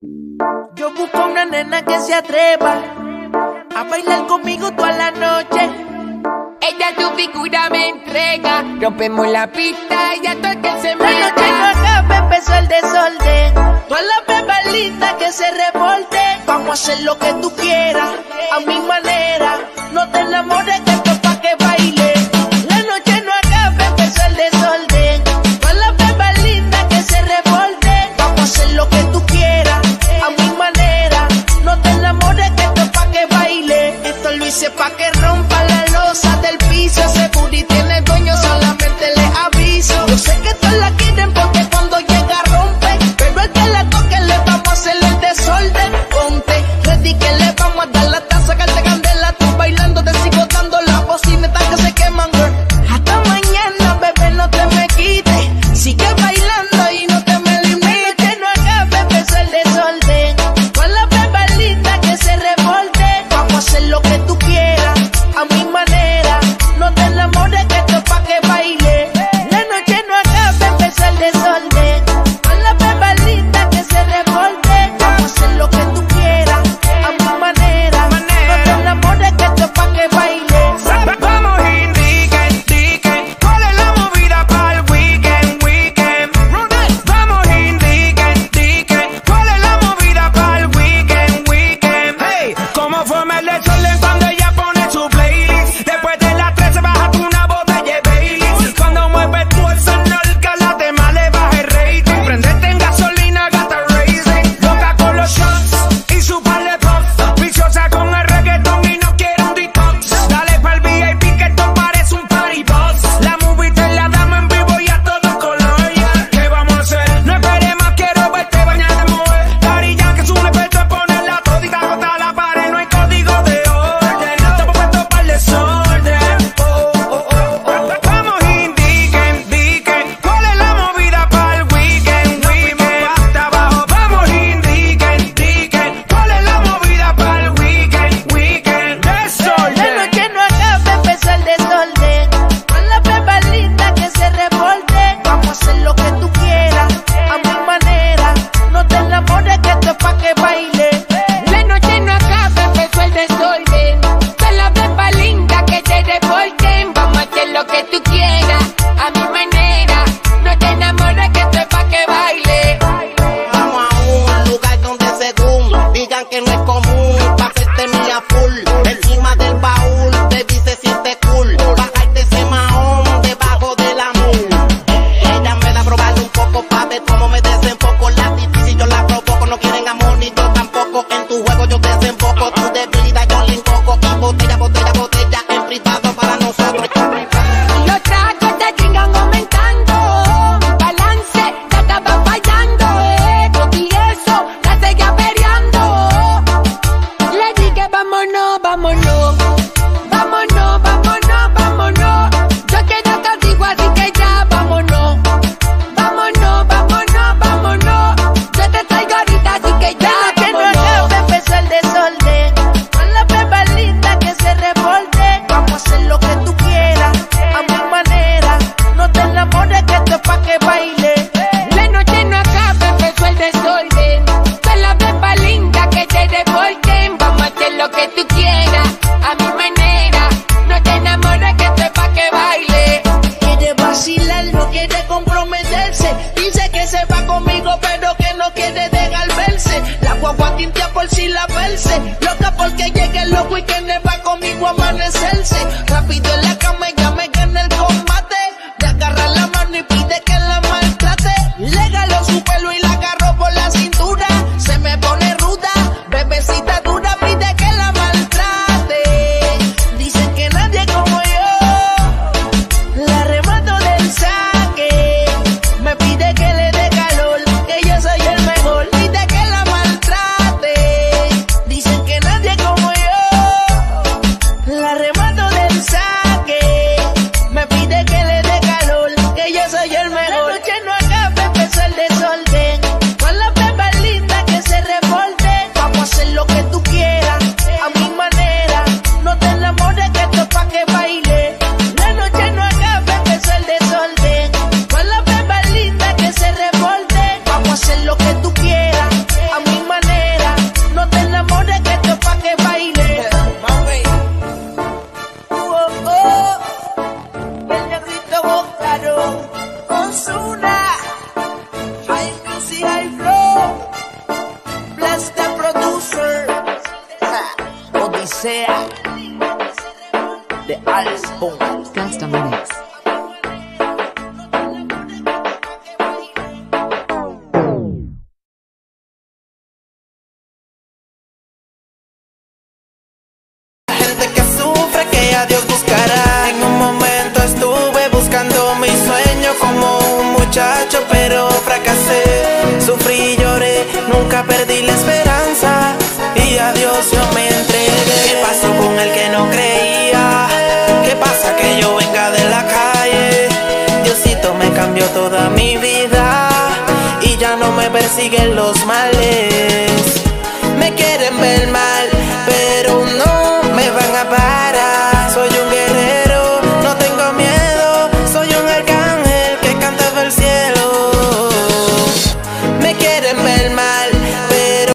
Yo busco una nena que se atreva a bailar conmigo toda la noche. Ella tu figura me entrega, rompemos la pista y a todo el que se empezó el desorden, toda la beba linda que se reporte. Vamos a hacer lo que tú quieras, a mi manera, no te enamores que Luis hice pa' que rompa. For my little less than the Một y lavarse. Loca porque llegue el loco y que va conmigo a amanecerse. Sea de Alex Boom. Custom Mix. gente que sufre que a Dios buscará. En un momento estuve buscando mi sueño como un muchacho, pero fracasé. Sufrí y lloré, nunca perdí la persiguen los males.